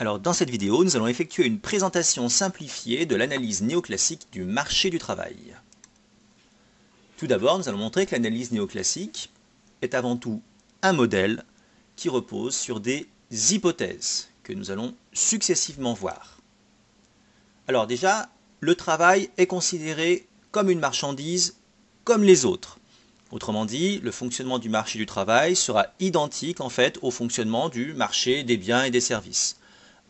Alors dans cette vidéo, nous allons effectuer une présentation simplifiée de l'analyse néoclassique du marché du travail. Tout d'abord, nous allons montrer que l'analyse néoclassique est avant tout un modèle qui repose sur des hypothèses que nous allons successivement voir. Alors déjà, le travail est considéré comme une marchandise comme les autres. Autrement dit, le fonctionnement du marché du travail sera identique en fait au fonctionnement du marché des biens et des services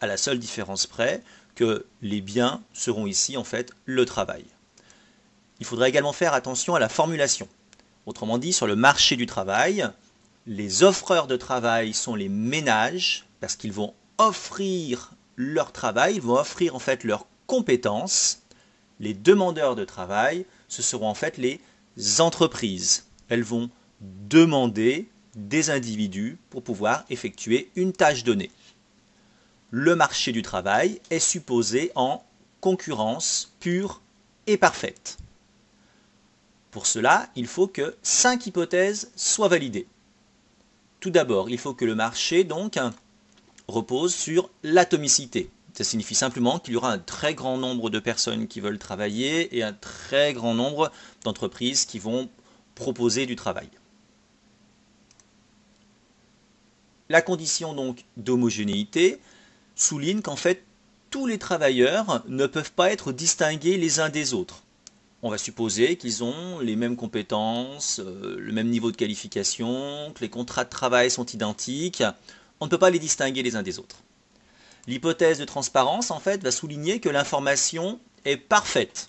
à la seule différence près que les biens seront ici en fait le travail. Il faudra également faire attention à la formulation. Autrement dit, sur le marché du travail, les offreurs de travail sont les ménages parce qu'ils vont offrir leur travail, ils vont offrir en fait leurs compétences. Les demandeurs de travail, ce seront en fait les entreprises. Elles vont demander des individus pour pouvoir effectuer une tâche donnée le marché du travail est supposé en concurrence pure et parfaite. Pour cela, il faut que cinq hypothèses soient validées. Tout d'abord, il faut que le marché donc repose sur l'atomicité. Ça signifie simplement qu'il y aura un très grand nombre de personnes qui veulent travailler et un très grand nombre d'entreprises qui vont proposer du travail. La condition donc d'homogénéité, souligne qu'en fait, tous les travailleurs ne peuvent pas être distingués les uns des autres. On va supposer qu'ils ont les mêmes compétences, euh, le même niveau de qualification, que les contrats de travail sont identiques. On ne peut pas les distinguer les uns des autres. L'hypothèse de transparence, en fait, va souligner que l'information est parfaite.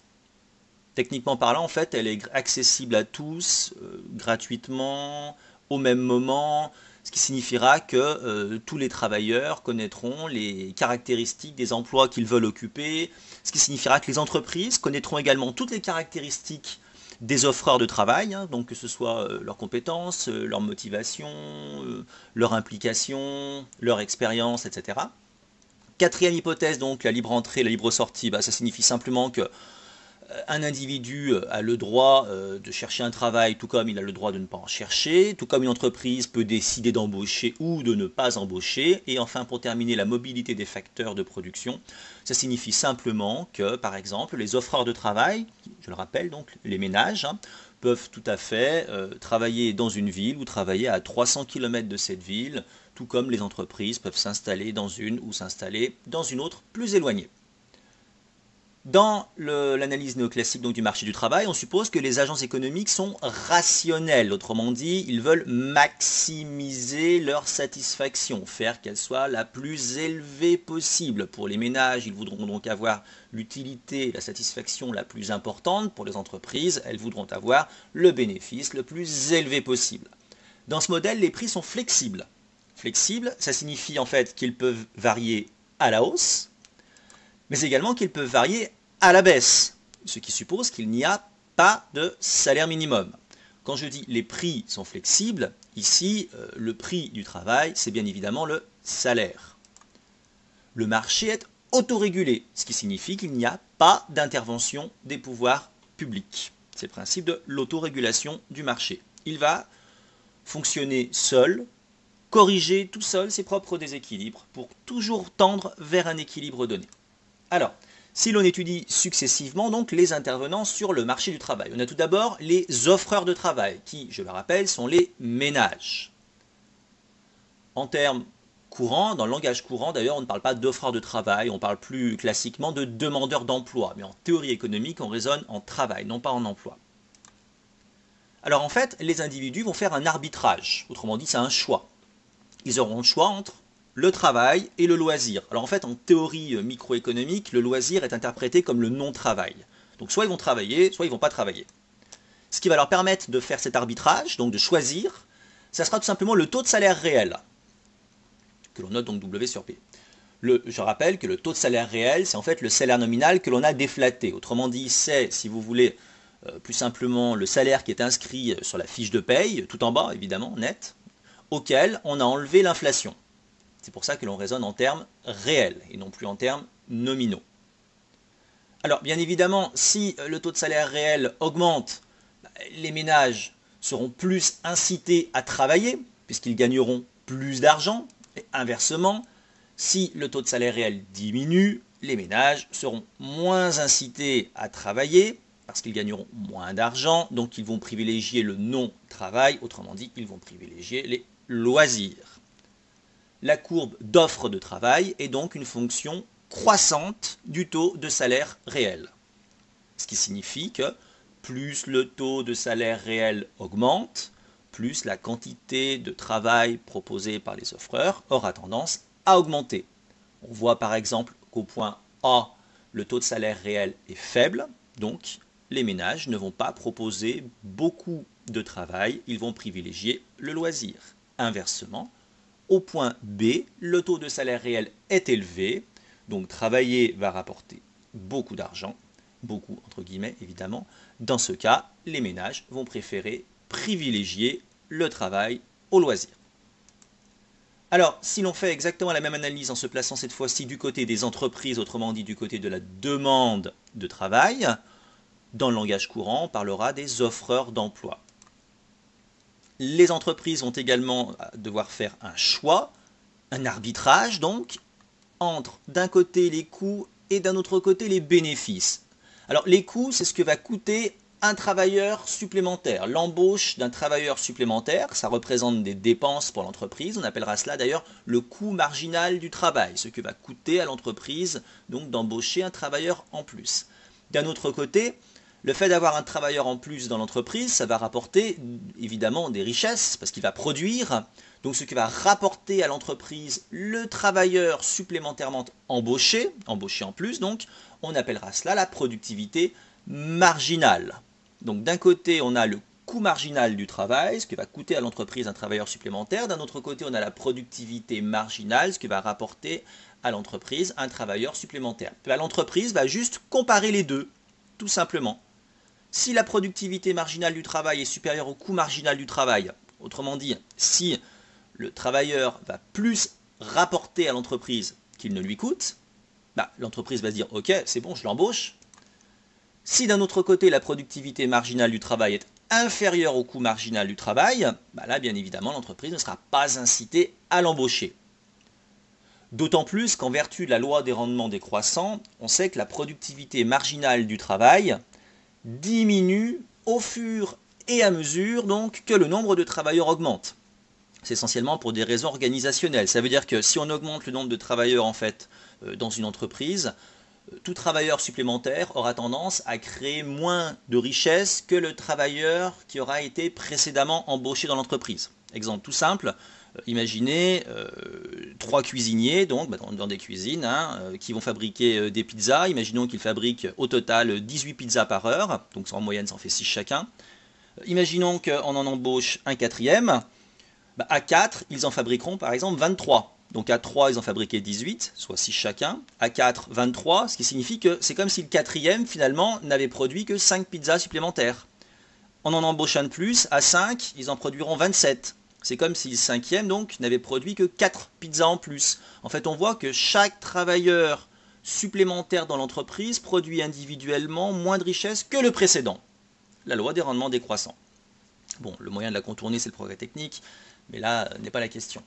Techniquement parlant, en fait, elle est accessible à tous, euh, gratuitement, au même moment, ce qui signifiera que euh, tous les travailleurs connaîtront les caractéristiques des emplois qu'ils veulent occuper, ce qui signifiera que les entreprises connaîtront également toutes les caractéristiques des offreurs de travail, hein, donc que ce soit euh, leurs compétences, euh, leur motivation, leur implication, leur expérience, etc. Quatrième hypothèse, donc la libre entrée, la libre sortie, bah, ça signifie simplement que un individu euh, a le droit euh, de chercher un travail, tout comme il a le droit de ne pas en chercher, tout comme une entreprise peut décider d'embaucher ou de ne pas embaucher. Et enfin, pour terminer, la mobilité des facteurs de production. Ça signifie simplement que, par exemple, les offreurs de travail, je le rappelle donc, les ménages, hein, peuvent tout à fait travailler dans une ville ou travailler à 300 km de cette ville, tout comme les entreprises peuvent s'installer dans une ou s'installer dans une autre plus éloignée. Dans l'analyse néoclassique donc, du marché du travail, on suppose que les agences économiques sont rationnelles. Autrement dit, ils veulent maximiser leur satisfaction, faire qu'elle soit la plus élevée possible. Pour les ménages, ils voudront donc avoir l'utilité, la satisfaction la plus importante. Pour les entreprises, elles voudront avoir le bénéfice le plus élevé possible. Dans ce modèle, les prix sont flexibles. Flexibles, ça signifie en fait qu'ils peuvent varier à la hausse, mais également qu'ils peuvent varier à la baisse, ce qui suppose qu'il n'y a pas de salaire minimum. Quand je dis les prix sont flexibles, ici, euh, le prix du travail, c'est bien évidemment le salaire. Le marché est autorégulé, ce qui signifie qu'il n'y a pas d'intervention des pouvoirs publics. C'est le principe de l'autorégulation du marché. Il va fonctionner seul, corriger tout seul ses propres déséquilibres pour toujours tendre vers un équilibre donné. Alors, si l'on étudie successivement donc les intervenants sur le marché du travail, on a tout d'abord les offreurs de travail, qui, je le rappelle, sont les ménages. En termes courants, dans le langage courant d'ailleurs, on ne parle pas d'offreurs de travail, on parle plus classiquement de demandeurs d'emploi, mais en théorie économique, on raisonne en travail, non pas en emploi. Alors en fait, les individus vont faire un arbitrage, autrement dit, c'est un choix. Ils auront le choix entre le travail et le loisir. Alors en fait, en théorie euh, microéconomique, le loisir est interprété comme le non-travail. Donc soit ils vont travailler, soit ils vont pas travailler. Ce qui va leur permettre de faire cet arbitrage, donc de choisir, ça sera tout simplement le taux de salaire réel, que l'on note donc W sur P. je rappelle que le taux de salaire réel, c'est en fait le salaire nominal que l'on a déflaté. Autrement dit, c'est, si vous voulez, euh, plus simplement le salaire qui est inscrit euh, sur la fiche de paye, tout en bas évidemment, net, auquel on a enlevé l'inflation. C'est pour ça que l'on raisonne en termes réels et non plus en termes nominaux. Alors bien évidemment, si euh, le taux de salaire réel augmente, bah, les ménages seront plus incités à travailler puisqu'ils gagneront plus d'argent. Et inversement, Si le taux de salaire réel diminue, les ménages seront moins incités à travailler parce qu'ils gagneront moins d'argent, donc ils vont privilégier le non-travail, autrement dit, ils vont privilégier les loisirs. La courbe d'offre de travail est donc une fonction croissante du taux de salaire réel. Ce qui signifie que plus le taux de salaire réel augmente, plus la quantité de travail proposée par les offreurs aura tendance à augmenter. On voit par exemple qu'au point A, le taux de salaire réel est faible, donc les ménages ne vont pas proposer beaucoup de travail, ils vont privilégier le loisir. Inversement, au point B, le taux de salaire réel est élevé, donc travailler va rapporter beaucoup d'argent, beaucoup entre guillemets évidemment. Dans ce cas, les ménages vont préférer privilégier le travail au loisir. Alors, si l'on fait exactement la même analyse en se plaçant cette fois-ci du côté des entreprises, autrement dit du côté de la demande de travail, dans le langage courant, on parlera des offreurs d'emploi. Les entreprises vont également devoir faire un choix, un arbitrage donc, entre d'un côté les coûts et d'un autre côté les bénéfices. Alors les coûts, c'est ce que va coûter un travailleur supplémentaire. L'embauche d'un travailleur supplémentaire, ça représente des dépenses pour l'entreprise. On appellera cela d'ailleurs le coût marginal du travail, ce que va coûter à l'entreprise donc d'embaucher un travailleur en plus. D'un autre côté, le fait d'avoir un travailleur en plus dans l'entreprise, ça va rapporter évidemment des richesses parce qu'il va produire. Donc ce qui va rapporter à l'entreprise le travailleur supplémentairement embauché, embauché en plus, donc on appellera cela la productivité marginale. Donc d'un côté, on a le coût marginal du travail, ce qui va coûter à l'entreprise un travailleur supplémentaire. D'un autre côté, on a la productivité marginale, ce qui va rapporter à l'entreprise un travailleur supplémentaire. L'entreprise va juste comparer les deux, tout simplement. Si la productivité marginale du travail est supérieure au coût marginal du travail, autrement dit, si le travailleur va plus rapporter à l'entreprise qu'il ne lui coûte, bah, l'entreprise va se dire ok, c'est bon, je l'embauche. Si d'un autre côté la productivité marginale du travail est inférieure au coût marginal du travail, bah là bien évidemment l'entreprise ne sera pas incitée à l'embaucher. D'autant plus qu'en vertu de la loi des rendements décroissants, on sait que la productivité marginale du travail diminue au fur et à mesure donc que le nombre de travailleurs augmente. C'est essentiellement pour des raisons organisationnelles. Ça veut dire que si on augmente le nombre de travailleurs en fait euh, dans une entreprise, euh, tout travailleur supplémentaire aura tendance à créer moins de richesse que le travailleur qui aura été précédemment embauché dans l'entreprise. Exemple tout simple, euh, imaginez trois cuisiniers donc bah, dans, des cuisines hein, qui vont fabriquer des pizzas. Imaginons qu'ils fabriquent au total 18 pizzas par heure, donc en moyenne ça en fait 6 chacun. Imaginons qu'on en embauche un quatrième. Bah, à 4, ils en fabriqueront par exemple 23. Donc à 3, ils ont fabriqué 18, soit 6 chacun. À 4, 23, ce qui signifie que c'est comme si le quatrième, finalement, n'avait produit que 5 pizzas supplémentaires. On en embauche un de plus, à 5, ils en produiront 27. C'est comme si le cinquième, donc, n'avait produit que 4 pizzas en plus. En fait, on voit que chaque travailleur supplémentaire dans l'entreprise produit individuellement moins de richesse que le précédent. La loi des rendements décroissants. Bon, le moyen de la contourner, c'est le progrès technique, mais là, n'est pas la question.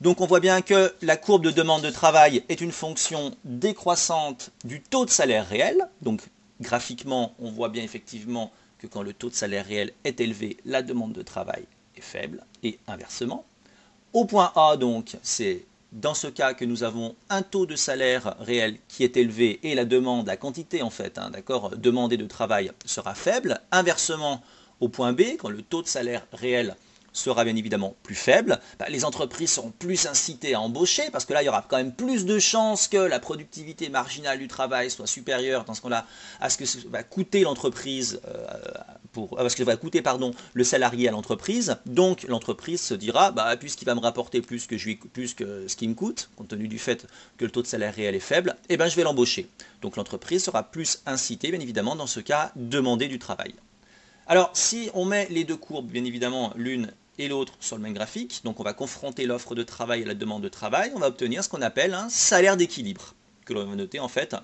Donc on voit bien que la courbe de demande de travail est une fonction décroissante du taux de salaire réel. Donc graphiquement, on voit bien effectivement que quand le taux de salaire réel est élevé, la demande de travail faible, et inversement. Au point A, donc, c'est dans ce cas que nous avons un taux de salaire réel qui est élevé et la demande, la quantité en fait, hein, d'accord, demandée de travail sera faible. Inversement, au point B, quand le taux de salaire réel sera bien évidemment plus faible, bah, les entreprises seront plus incitées à embaucher parce que là il y aura quand même plus de chances que la productivité marginale du travail soit supérieure dans ce qu'on a à ce que va coûter l'entreprise euh, à que va coûter pardon le salarié à l'entreprise. Donc l'entreprise se dira bah puisqu'il va me rapporter plus que je plus que ce qui me coûte compte tenu du fait que le taux de salaire réel est faible, eh ben je vais l'embaucher. Donc l'entreprise sera plus incitée bien évidemment dans ce cas demander du travail. Alors, si on met les deux courbes, bien évidemment, l'une et l'autre sur le même graphique, donc on va confronter l'offre de travail à la demande de travail, on va obtenir ce qu'on appelle un salaire d'équilibre, que l'on va noter en fait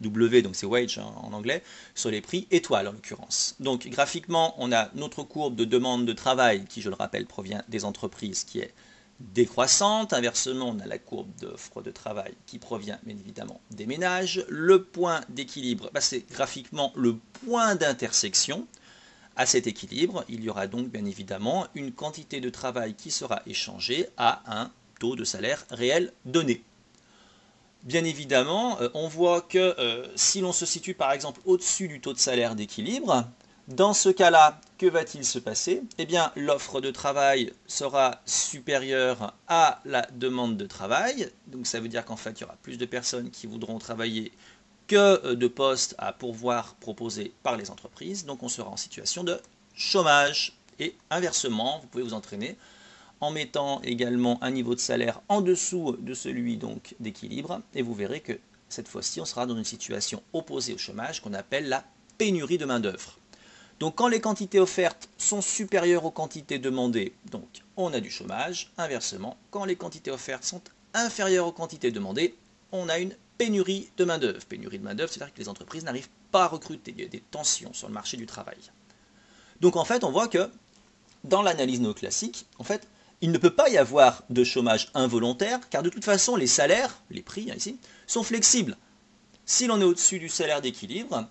W, donc c'est wage hein, en anglais, sur les prix étoiles en l'occurrence. Donc graphiquement, on a notre courbe de demande de travail, qui je le rappelle provient des entreprises, qui est décroissante. Inversement, on a la courbe d'offre de travail qui provient bien évidemment des ménages. Le point d'équilibre, bah, c'est graphiquement le point d'intersection. À cet équilibre, il y aura donc bien évidemment une quantité de travail qui sera échangée à un taux de salaire réel donné. Bien évidemment, euh, on voit que euh, si l'on se situe par exemple au-dessus du taux de salaire d'équilibre, dans ce cas-là, que va-t-il se passer? Eh bien, l'offre de travail sera supérieure à la demande de travail. Donc ça veut dire qu'en fait, il y aura plus de personnes qui voudront travailler que euh, de postes à pourvoir proposés par les entreprises. Donc on sera en situation de chômage. Et inversement, vous pouvez vous entraîner en mettant également un niveau de salaire en dessous de celui donc d'équilibre. Et vous verrez que cette fois-ci, on sera dans une situation opposée au chômage qu'on appelle la pénurie de main-d'œuvre. Donc quand les quantités offertes sont supérieures aux quantités demandées, donc on a du chômage. Inversement, quand les quantités offertes sont inférieures aux quantités demandées, on a une pénurie de main-d'œuvre. Pénurie de main-d'œuvre, c'est-à-dire que les entreprises n'arrivent pas à recruter. Il y a des tensions sur le marché du travail. Donc en fait, on voit que dans l'analyse néoclassique, en fait, il ne peut pas y avoir de chômage involontaire, car de toute façon, les salaires, les prix hein, ici, sont flexibles. Si l'on est au-dessus du salaire d'équilibre,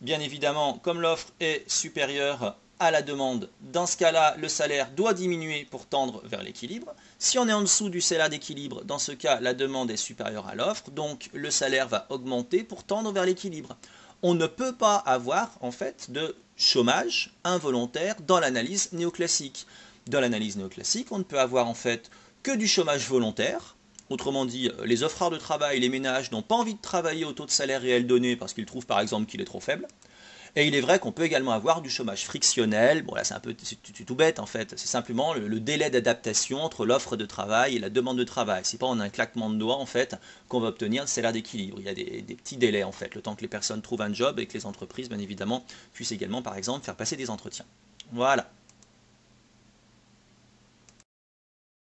Bien évidemment, comme l'offre est supérieure à la demande, dans ce cas-là, le salaire doit diminuer pour tendre vers l'équilibre. Si on est en dessous du salaire d'équilibre, dans ce cas, la demande est supérieure à l'offre, donc le salaire va augmenter pour tendre vers l'équilibre. On ne peut pas avoir, en fait, de chômage involontaire dans l'analyse néoclassique. Dans l'analyse néoclassique, on ne peut avoir, en fait, que du chômage volontaire, Autrement dit, les offreurs de travail, les ménages n'ont pas envie de travailler au taux de salaire réel donné parce qu'ils trouvent par exemple qu'il est trop faible. Et il est vrai qu'on peut également avoir du chômage frictionnel. Bon là c'est un peu tout bête en fait. C'est simplement le, délai d'adaptation entre l'offre de travail et la demande de travail. C'est pas en un claquement de doigts en fait qu'on va obtenir le salaire d'équilibre. Il y a des, des, petits délais en fait, le temps que les personnes trouvent un job et que les entreprises bien évidemment puissent également par exemple faire passer des entretiens. Voilà.